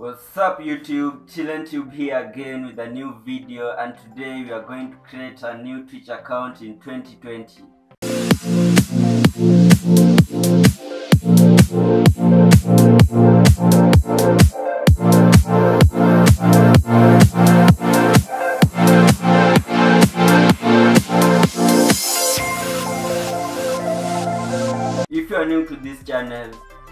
What's up YouTube? TyllenTube here again with a new video and today we are going to create a new Twitch account in 2020.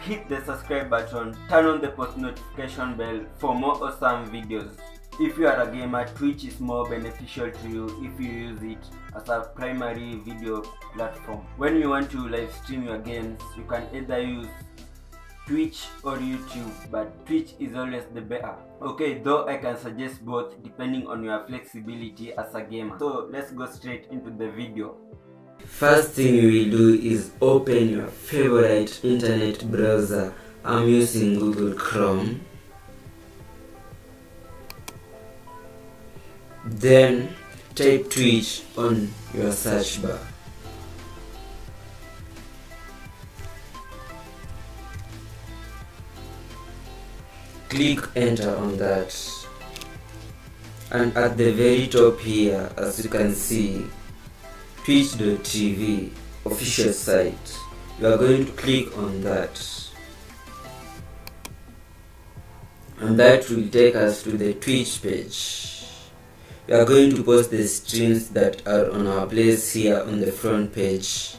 Hit the subscribe button, turn on the post notification bell for more awesome videos. If you are a gamer, Twitch is more beneficial to you if you use it as a primary video platform. When you want to live stream your games, you can either use Twitch or YouTube, but Twitch is always the better. Okay, though I can suggest both depending on your flexibility as a gamer. So let's go straight into the video. First thing you will do is open your favorite internet browser. I'm using Google Chrome. Then type Twitch on your search bar. Click enter on that. And at the very top here, as you can see, twitch.tv official site. You are going to click on that. And that will take us to the twitch page. We are going to post the streams that are on our place here on the front page.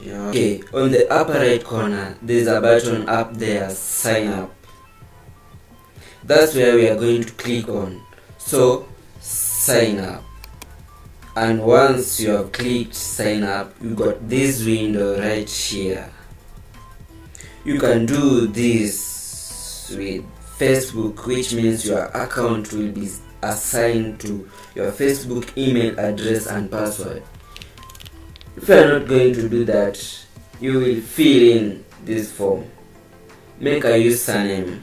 Yeah. okay. On the upper right corner there's a button up there sign up. That's where we are going to click on. So sign up and once you have clicked sign up you got this window right here. You can do this with facebook which means your account will be assigned to your facebook email address and password. If you are not going to do that you will fill in this form. Make a username.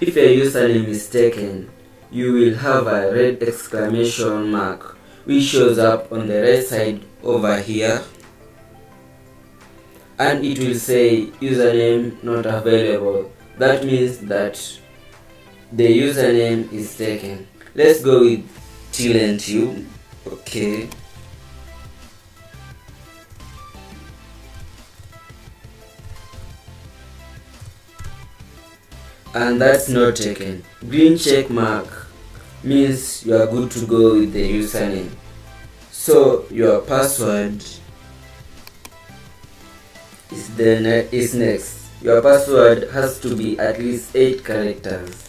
If your username is taken you will have a red exclamation mark which shows up on the right side over here. And it will say username not available. That means that the username is taken. Let's go with tube okay. And that's not taken. Green check mark means you are good to go with the username. So your password is the ne- is next. Your password has to be at least 8 characters.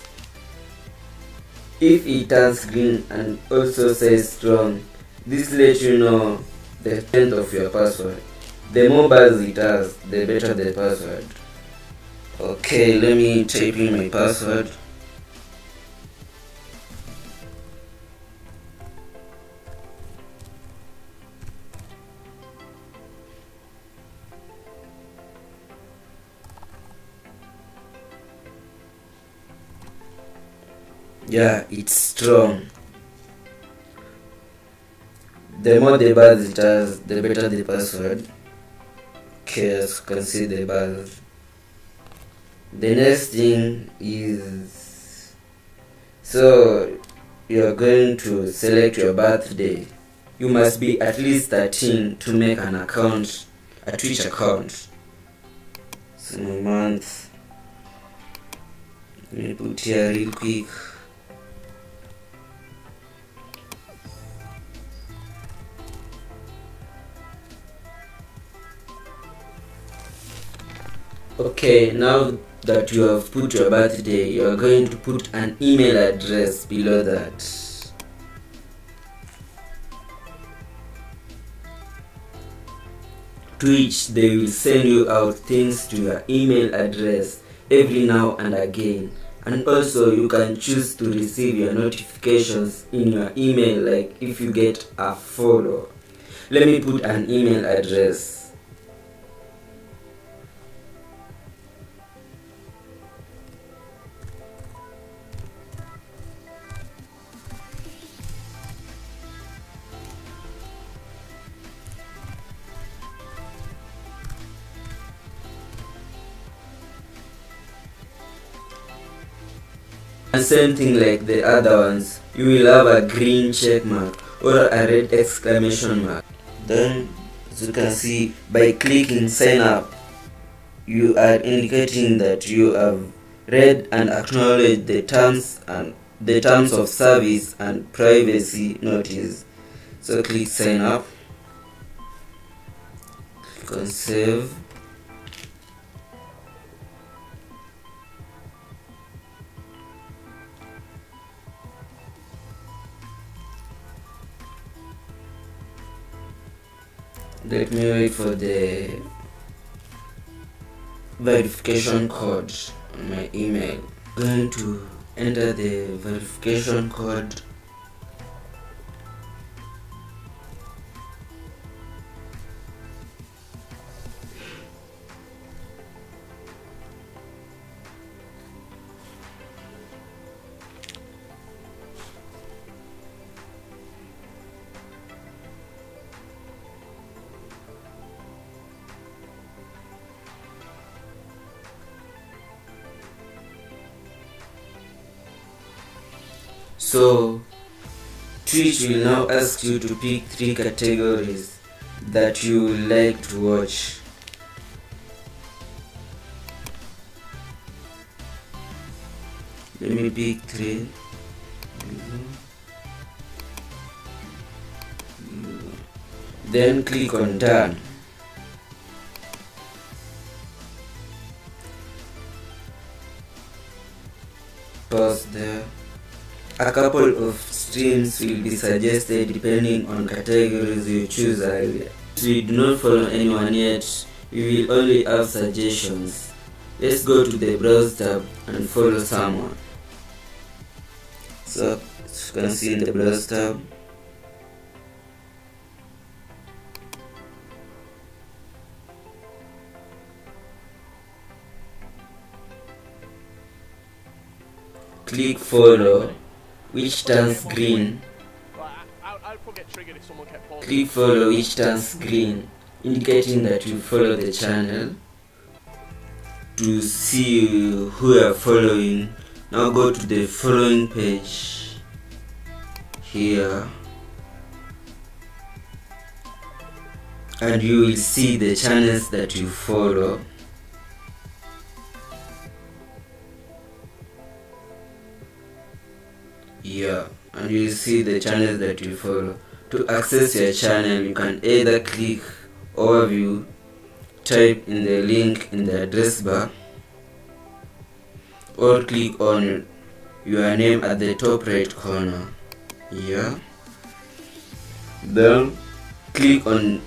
If it turns green and also says strong this lets you know the strength of your password. The more bars it has the better the password. Okay let me type in my password yeah it's strong. The more the bars it has the better the password. As can see the bars the next thing is so you're going to select your birthday. You must be at least 13 to make an account a twitch account. So month. Let me put here real quick okay now that you have put your birthday you are going to put an email address below that. Twitch they will send you out things to your email address every now and again. And also you can choose to receive your notifications in your email like if you get a follow. Let me put an email address and same thing like the other ones. You will have a green check mark or a red exclamation mark. Then as you can see by clicking sign up you are indicating that you have read and acknowledged the terms and the terms of service and privacy notice. So click sign up. Click on save let me wait for the verification code on my email. Going to enter the verification code So, Twitch will now ask you to pick three categories that you like to watch. Let me pick three. Then click on done. Pause there. A couple of streams will be suggested depending on categories you choose earlier. You do not follow anyone yet, we will only have suggestions. Let's go to the browse tab and follow someone. So, as you can see the browse tab, click follow which turns green? Click follow which turns green indicating that you follow the channel. To see who you are following. Now go to the following page. Here. And you will see the channels that you follow yeah and you see the channels that you follow. To access your channel you can either click overview type in the link in the address bar or click on your name at the top right corner yeah then click on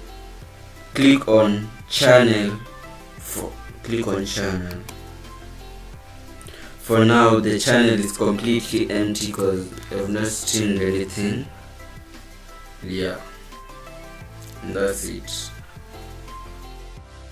click on channel for click on channel for now the channel is completely empty because I've not streamed anything yeah and that's it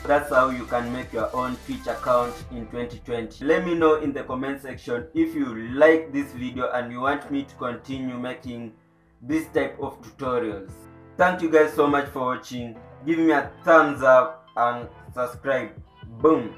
That's how you can make your own Twitch account in 2020. Let me know in the comment section if you like this video and you want me to continue making this type of tutorials. Thank you guys so much for watching. Give me a thumbs up and subscribe. Boom.